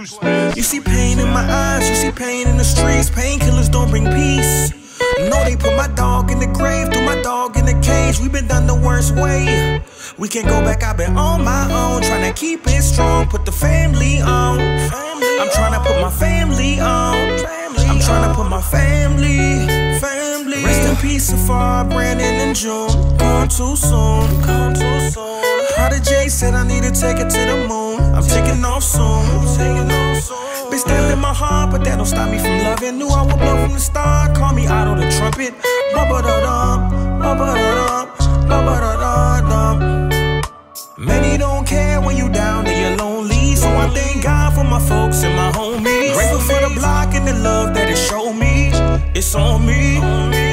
You see pain in my eyes, you see pain in the streets. Painkillers don't bring peace. Know they put my dog in the grave, threw my dog in the cage. we been done the worst way. We can't go back, I've been on my own. Trying to keep it strong, put the family on. I'm trying to put my family on. I'm trying to put my family. family. Rest in peace, Safar, Brandon, and June. Gone too soon. Gone too soon. Prodigy said I need to take it to the moon. My heart, but that don't stop me from loving. Knew I would blow from the start. Call me Otto the trumpet. Many don't care when you down and you're lonely. So I thank God for my folks and my homies. Grateful for the block and the love that it showed me. It's on me.